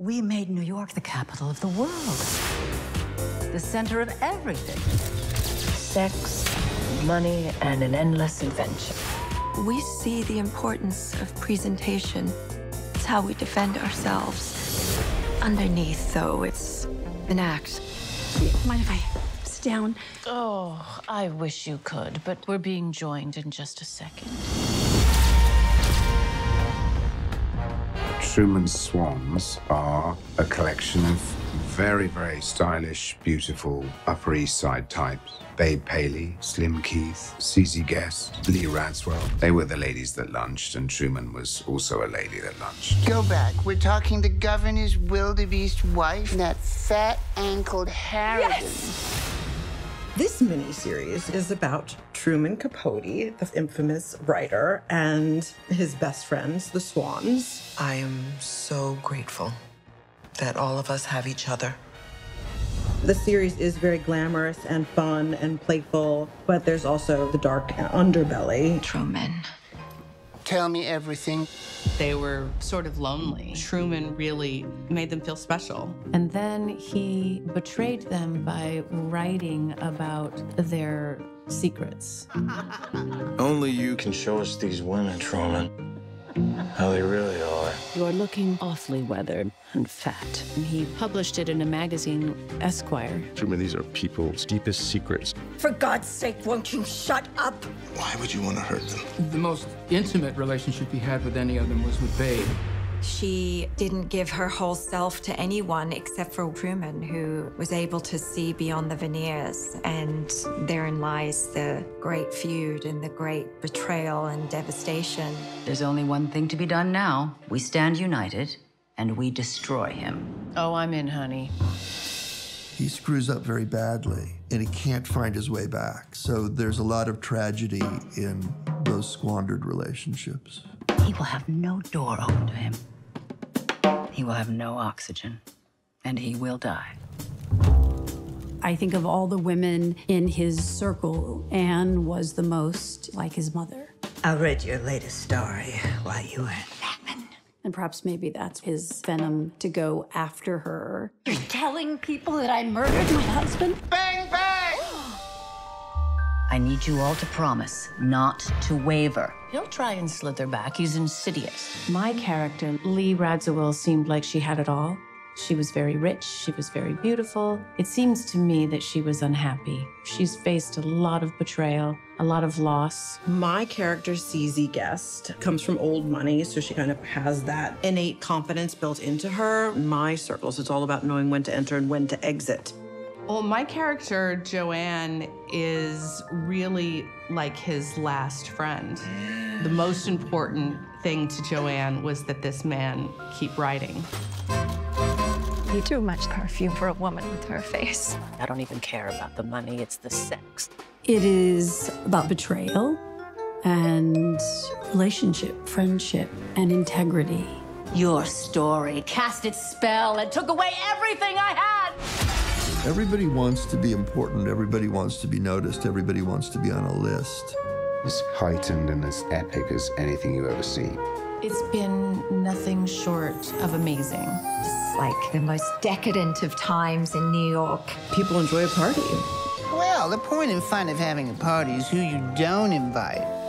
We made New York the capital of the world, the center of everything. Sex, money, and an endless adventure. We see the importance of presentation. It's how we defend ourselves. Underneath, though, it's an act. Mind if I sit down? Oh, I wish you could, but we're being joined in just a second. Truman's Swans are a collection of very, very stylish, beautiful Upper East Side types. Babe Paley, Slim Keith, CZ Guest, Lee Radziwill. They were the ladies that lunched, and Truman was also a lady that lunched. Go back. We're talking the governor's wildebeest wife, that fat ankled harridan. Yes! This miniseries is about Truman Capote, the infamous writer, and his best friends, the Swans. I am so grateful that all of us have each other. The series is very glamorous and fun and playful, but there's also the dark underbelly. Truman. Tell me everything. They were sort of lonely. Truman really made them feel special. And then he betrayed them by writing about their secrets. Only you can show us these women, Truman. How they really are. You're looking awfully weathered and fat. And he published it in a magazine, Esquire. Truman, these are people's deepest secrets. For God's sake, won't you shut up? Why would you want to hurt them? The most intimate relationship he had with any of them was with Babe. She didn't give her whole self to anyone except for Truman, who was able to see beyond the veneers. And therein lies the great feud and the great betrayal and devastation. There's only one thing to be done now. We stand united, and we destroy him. Oh, I'm in, honey. He screws up very badly, and he can't find his way back. So there's a lot of tragedy in those squandered relationships. He will have no door open to him. He will have no oxygen, and he will die. I think of all the women in his circle, Anne was the most like his mother. I read your latest story while you were in Batman. And perhaps maybe that's his venom to go after her. You're telling people that I murdered my husband? Bang, bang! I need you all to promise not to waver. He'll try and slither back. He's insidious. My character, Lee Radziwill, seemed like she had it all. She was very rich. She was very beautiful. It seems to me that she was unhappy. She's faced a lot of betrayal, a lot of loss. My character, CZ Guest, comes from old money, so she kind of has that innate confidence built into her. My circles, it's all about knowing when to enter and when to exit. Well, my character, Joanne, is really like his last friend. The most important thing to Joanne was that this man keep writing. You too much perfume for a woman with her face. I don't even care about the money, it's the sex. It is about betrayal and relationship, friendship, and integrity. Your story cast its spell and took away everything I had. Everybody wants to be important. Everybody wants to be noticed. Everybody wants to be on a list. As heightened and as epic as anything you've ever seen. It's been nothing short of amazing. It's like the most decadent of times in New York. People enjoy a party. Well, the point and fun of having a party is who you don't invite.